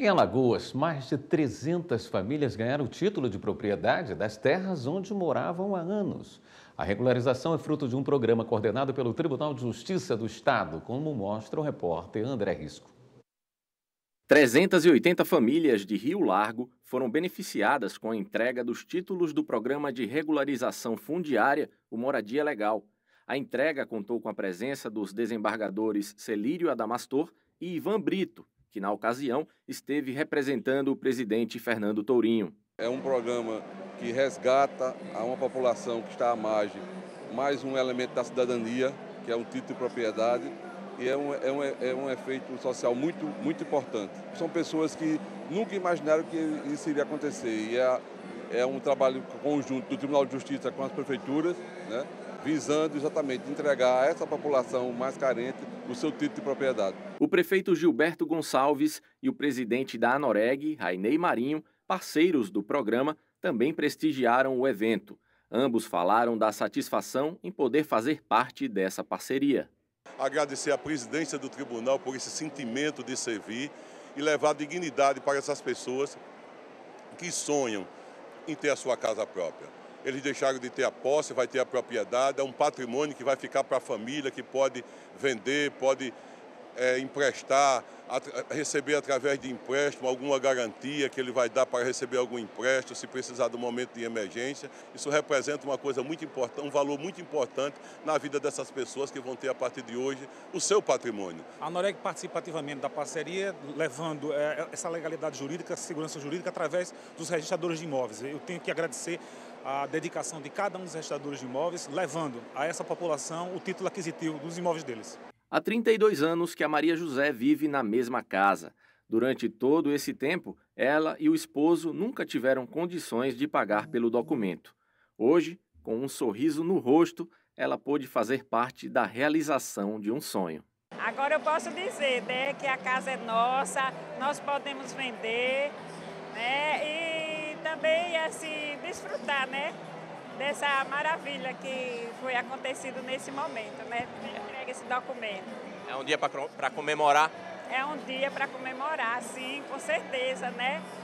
Em Alagoas, mais de 300 famílias ganharam o título de propriedade das terras onde moravam há anos. A regularização é fruto de um programa coordenado pelo Tribunal de Justiça do Estado, como mostra o repórter André Risco. 380 famílias de Rio Largo foram beneficiadas com a entrega dos títulos do Programa de Regularização Fundiária, o Moradia Legal. A entrega contou com a presença dos desembargadores Celírio Adamastor e Ivan Brito, que na ocasião esteve representando o presidente Fernando Tourinho. É um programa que resgata a uma população que está à margem mais um elemento da cidadania, que é um título de propriedade, e é um, é um, é um efeito social muito, muito importante. São pessoas que nunca imaginaram que isso iria acontecer, e é, é um trabalho conjunto do Tribunal de Justiça com as prefeituras, né? visando exatamente entregar a essa população mais carente o seu título de propriedade. O prefeito Gilberto Gonçalves e o presidente da Anoreg, Rainei Marinho, parceiros do programa, também prestigiaram o evento. Ambos falaram da satisfação em poder fazer parte dessa parceria. Agradecer à presidência do tribunal por esse sentimento de servir e levar dignidade para essas pessoas que sonham em ter a sua casa própria. Eles deixaram de ter a posse, vai ter a propriedade, é um patrimônio que vai ficar para a família, que pode vender, pode é, emprestar, receber através de empréstimo alguma garantia que ele vai dar para receber algum empréstimo, se precisar do momento de emergência. Isso representa uma coisa muito importante, um valor muito importante na vida dessas pessoas que vão ter a partir de hoje o seu patrimônio. A Noreg participa ativamente da parceria, levando é, essa legalidade jurídica, segurança jurídica através dos registradores de imóveis. Eu tenho que agradecer a dedicação de cada um dos registradores de imóveis, levando a essa população o título aquisitivo dos imóveis deles. Há 32 anos que a Maria José vive na mesma casa. Durante todo esse tempo, ela e o esposo nunca tiveram condições de pagar pelo documento. Hoje, com um sorriso no rosto, ela pôde fazer parte da realização de um sonho. Agora eu posso dizer né, que a casa é nossa, nós podemos vender né, e também assim, desfrutar né, dessa maravilha que foi acontecido nesse momento, né? Entrega esse documento. É um dia para comemorar? É um dia para comemorar, sim, com certeza, né?